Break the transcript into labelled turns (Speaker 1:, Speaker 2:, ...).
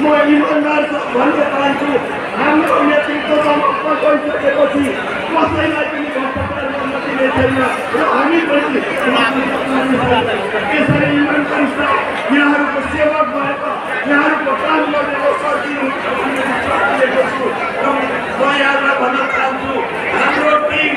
Speaker 1: म इमान्दार भन्न चाहन्छु हाम्रो नेतृत्वमा गइसकेपछि कसैलाई पनि भ्रष्टाचार गर्न दिने छैन र हामी पनि